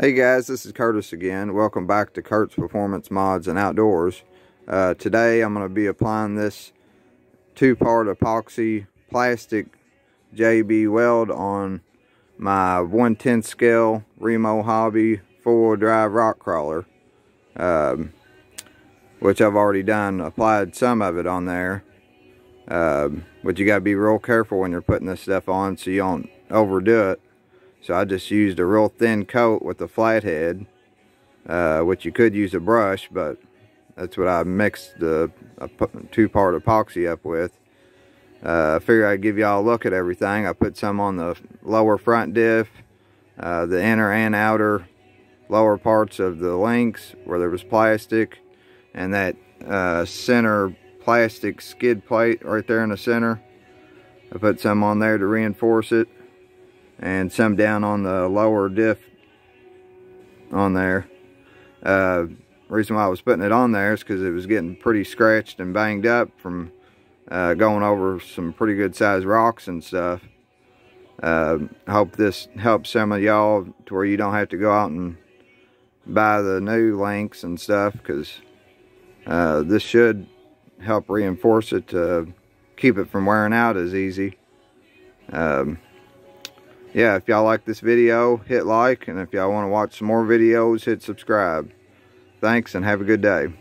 Hey guys, this is Curtis again. Welcome back to Kurt's Performance Mods and Outdoors. Uh, today I'm going to be applying this two-part epoxy plastic JB weld on my 110 scale Remo Hobby four-wheel drive rock crawler. Um, which I've already done, applied some of it on there. Um, but you got to be real careful when you're putting this stuff on so you don't overdo it. So I just used a real thin coat with a flathead, uh, which you could use a brush, but that's what I mixed the two-part epoxy up with. Uh, I figured I'd give y'all a look at everything. I put some on the lower front diff, uh, the inner and outer lower parts of the links where there was plastic, and that uh, center plastic skid plate right there in the center. I put some on there to reinforce it and some down on the lower diff on there. Uh, reason why I was putting it on there is because it was getting pretty scratched and banged up from uh, going over some pretty good sized rocks and stuff. Uh, hope this helps some of y'all to where you don't have to go out and buy the new links and stuff because uh, this should help reinforce it to keep it from wearing out as easy. Um, yeah, if y'all like this video, hit like. And if y'all want to watch some more videos, hit subscribe. Thanks and have a good day.